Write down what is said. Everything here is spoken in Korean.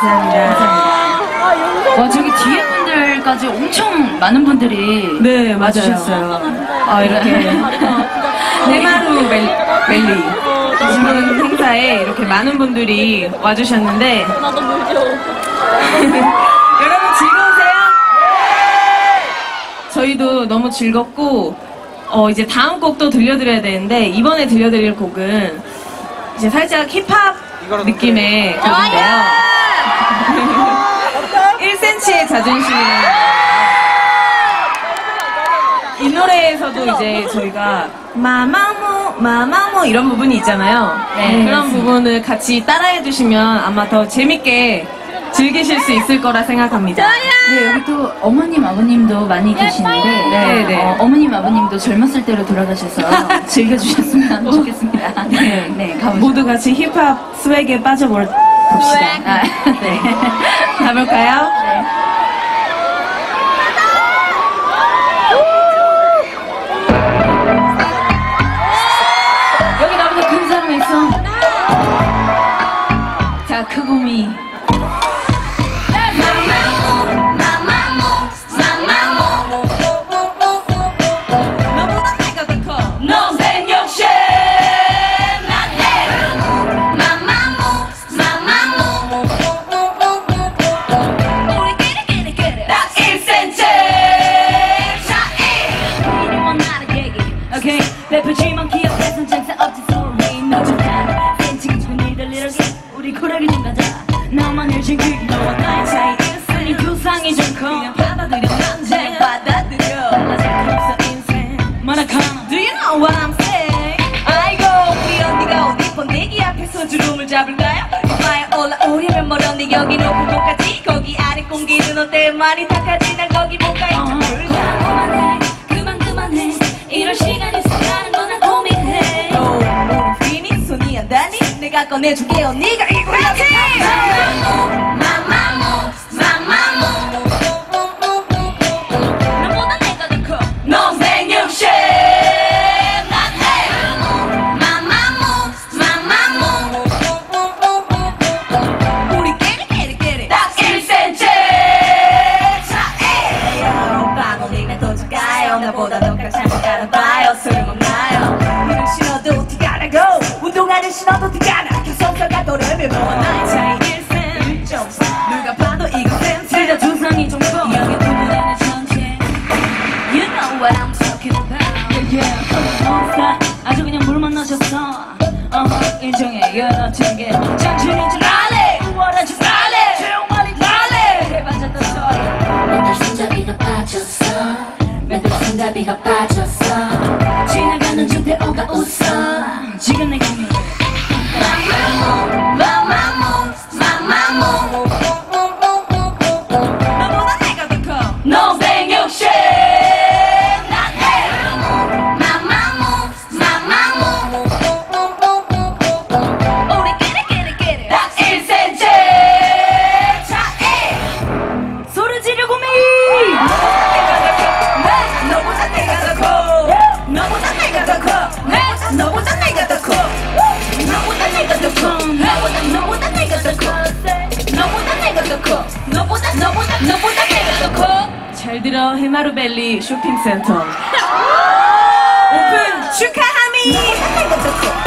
감사합니다. 와 저기 뒤에 분들까지 엄청 많은 분들이 네, 맞아요. 와주셨어요. 아, 이렇게. 해마루 멜, 멜리. 신문 행사에 이렇게 많은 분들이 와주셨는데. 나도 물 줘. 여러분 즐거우세요? 저희도 너무 즐겁고, 어, 이제 다음 곡도 들려드려야 되는데, 이번에 들려드릴 곡은 이제 살짝 힙합 느낌의 곡인데요. 노래에서도 이제 저희가 마마무 마마무 이런 부분이 있잖아요. 네, 그런 맞습니다. 부분을 같이 따라해 주시면 아마 더 재밌게 즐기실 수 있을 거라 생각합니다. 네, 여기 또 어머님, 아버님도 많이 계시는데, 네, 네. 어, 어머님, 아버님도 젊었을 때로 돌아가셔서 즐겨주셨으면 좋겠습니다. 네, 네, 가보시죠. 모두 같이 힙합 스웩에 빠져봅시다. 아, 네. 가볼까요? 크구미. 너보다 내가 더 커. 너생 역시 딱 1cm 오케이 래퍼지만 기억해선 장사 없지 소리 너좀다 센치가 주고 니들 little 우리 고라기 좀 가자 나만을 즐기기 너와 나의 차이. 있으니 두상이 좀커. 그냥 받아들여 난제 받아들여. 달라질 게 없어 인생. 마라카나 Do you know what I'm saying? 아이고 우리 언니가 어디 번데기 앞에서 주름을 잡을까요? 이마에 올라오려면 멀었니 여기 높은 곳까지? 거기 아래 공기는 어때? 많이 난 내가 꺼내줄게 언니가 이거 나 신어도 티가 나 교성서가 도려면 너와 나의 차이 1cm 누가 봐도 센스 둘다 두상이 좀 커. 여기 두 분의 전체. You know what I'm talking about. Yeah, yeah. 몬스타 아주 그냥 물 만나셨어. 어, 인정해 여튼 게 장춘인 줄 알래 우월한 줄 알래 조용말이 알래. 해봤자 소리 맨날 손잡이가 빠졌어. 맨날 손잡이가 빠졌어. 지나가는 중대오가 웃어. 지금 내 기분. 너 보 더 커. 잘 들어 해마루밸리 쇼핑센터. 오픈 축하함이!